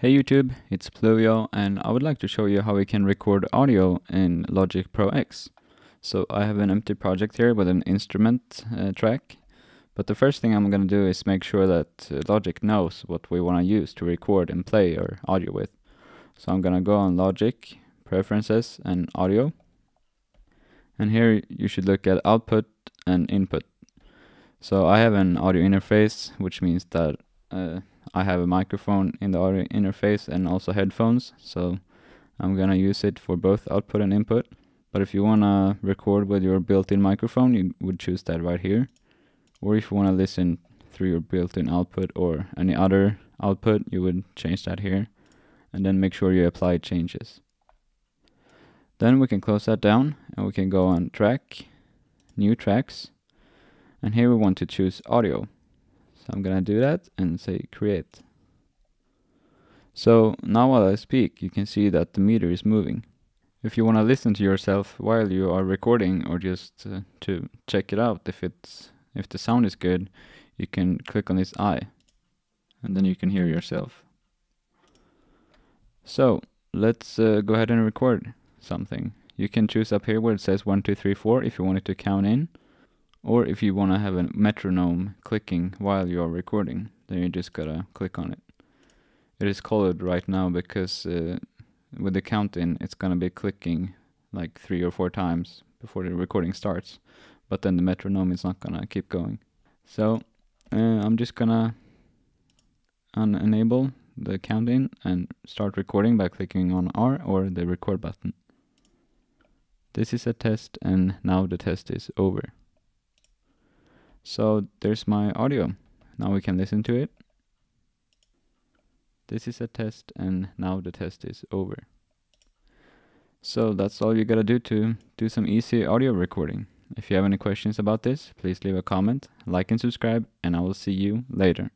Hey YouTube, it's Pluvio and I would like to show you how we can record audio in Logic Pro X. So I have an empty project here with an instrument uh, track, but the first thing I'm going to do is make sure that uh, Logic knows what we want to use to record and play our audio with. So I'm going to go on Logic, Preferences and Audio. And here you should look at Output and Input. So I have an audio interface, which means that uh, I have a microphone in the audio interface and also headphones so I'm gonna use it for both output and input. But if you wanna record with your built-in microphone you would choose that right here. Or if you wanna listen through your built-in output or any other output you would change that here and then make sure you apply changes. Then we can close that down and we can go on track new tracks. And here we want to choose audio so I'm gonna do that and say create. So now while I speak, you can see that the meter is moving. If you want to listen to yourself while you are recording or just uh, to check it out if it's if the sound is good, you can click on this eye and then you can hear yourself. So let's uh, go ahead and record something. You can choose up here where it says 1, 2, 3, 4 if you want it to count in or if you want to have a metronome clicking while you're recording, then you just gotta click on it. It is colored right now because uh, with the count in, it's gonna be clicking like three or four times before the recording starts, but then the metronome is not gonna keep going. So uh, I'm just gonna unenable the count in and start recording by clicking on R or the record button. This is a test and now the test is over. So there's my audio. Now we can listen to it. This is a test and now the test is over. So that's all you gotta do to do some easy audio recording. If you have any questions about this, please leave a comment, like and subscribe, and I will see you later.